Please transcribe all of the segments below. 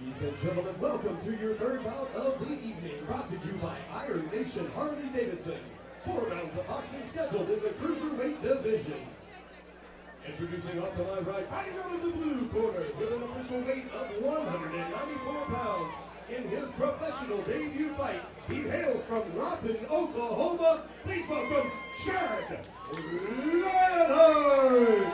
Ladies and gentlemen, welcome to your third bout of the evening, brought to you by Iron Nation Harley Davidson. Four rounds of boxing scheduled in the cruiserweight division. Introducing off to my right, fighting out of the blue corner with an official weight of 194 pounds. In his professional debut fight, he hails from Lawton, Oklahoma. Please welcome Chad Leonhardt!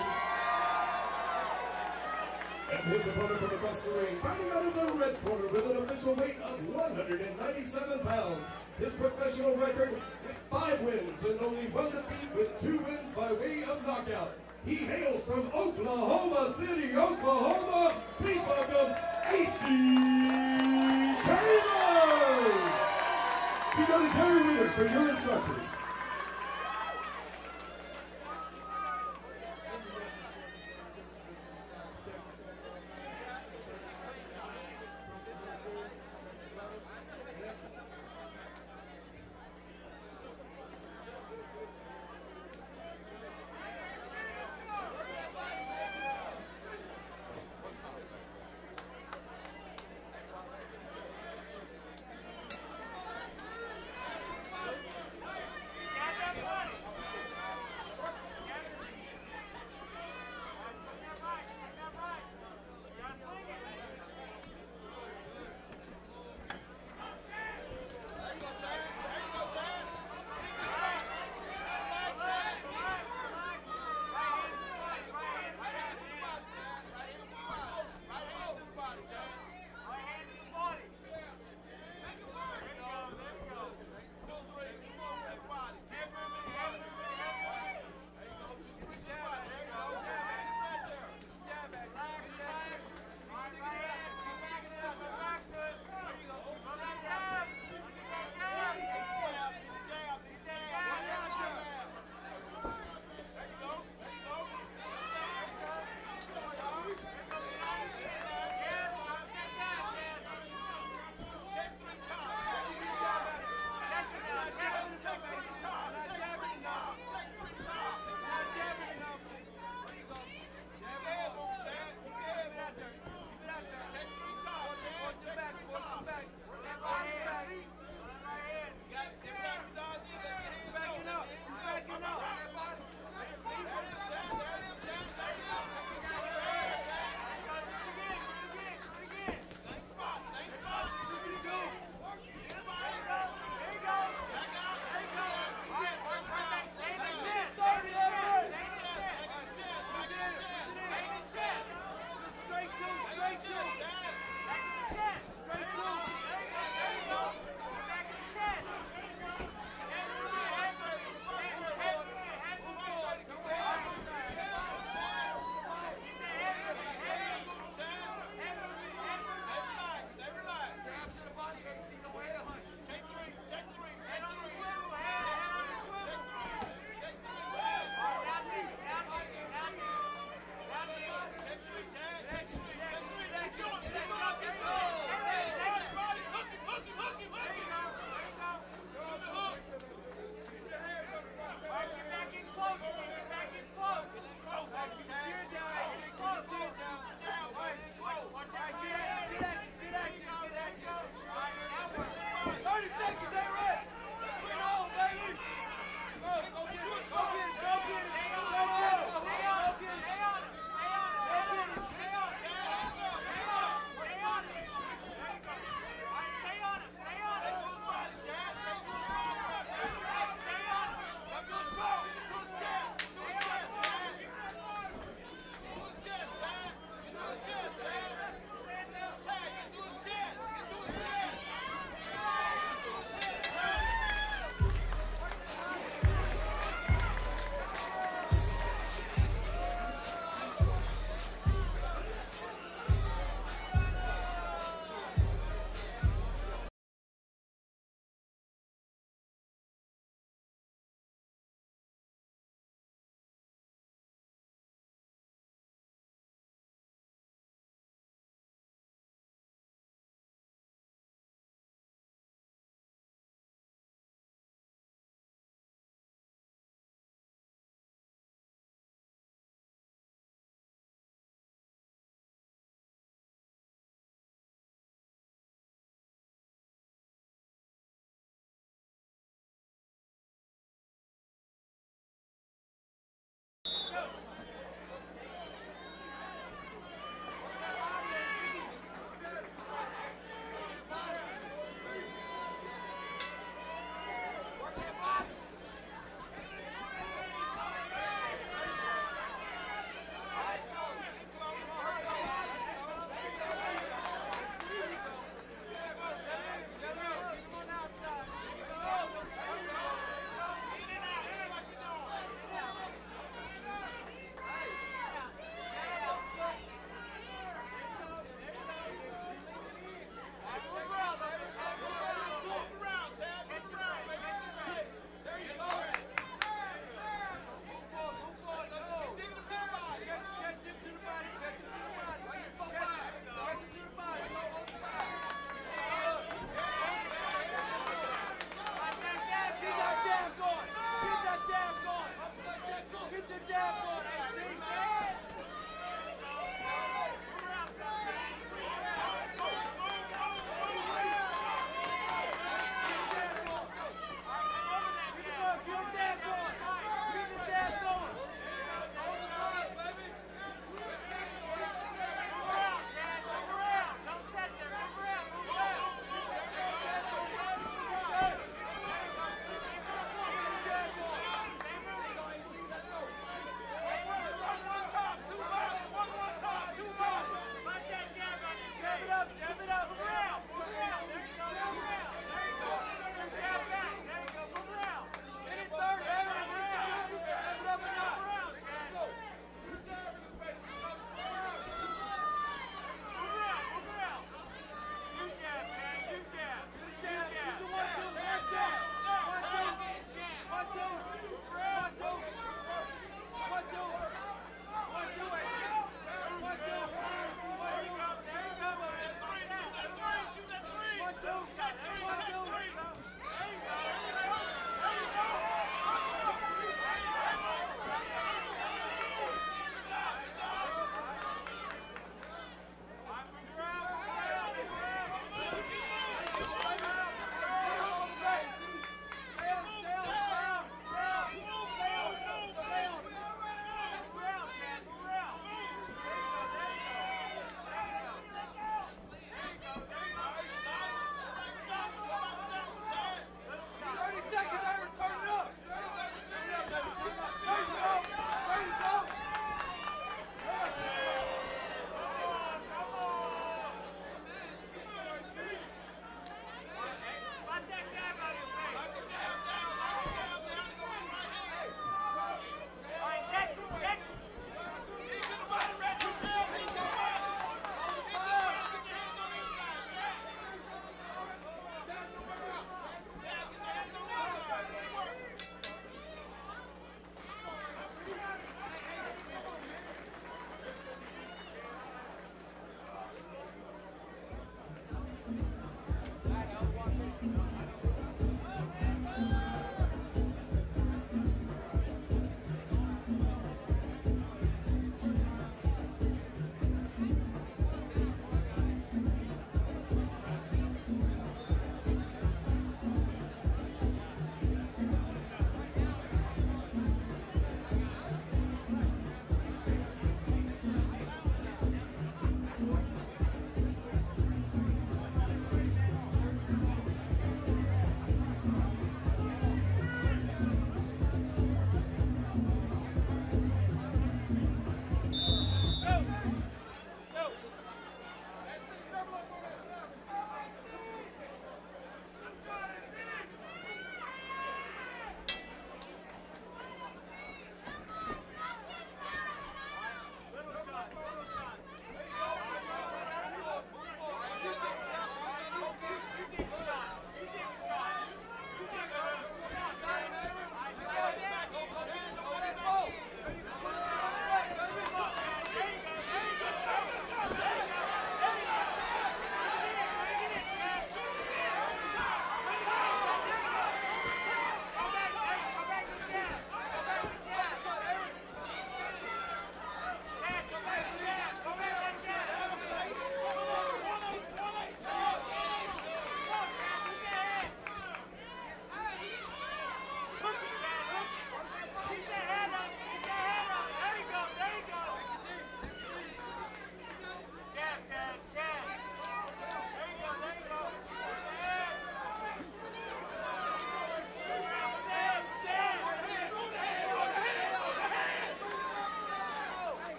And opponent from across the ring, fighting out of the red corner with an official weight of 197 pounds. His professional record with five wins and only one defeat with two wins by way of knockout. He hails from Oklahoma City, Oklahoma. Please welcome AC Chavers! You go to Gary for your instructions.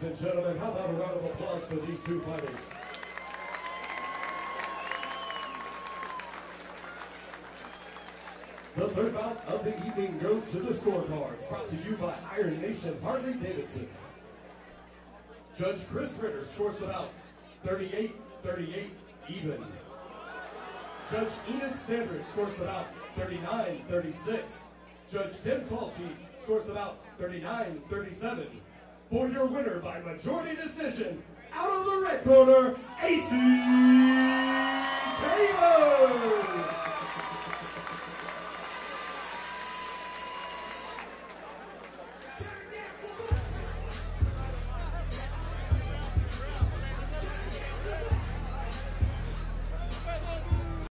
Ladies and gentlemen, how about a round of applause for these two fighters? The third bout of the evening goes to the scorecards, brought to you by Iron Nation Harley Davidson. Judge Chris Ritter scores the bout 38 38 even. Judge Enos Standridge scores the bout 39 36. Judge Tim Talchi scores the bout 39 37. For your winner by majority decision, out of the red corner, AC Chavers!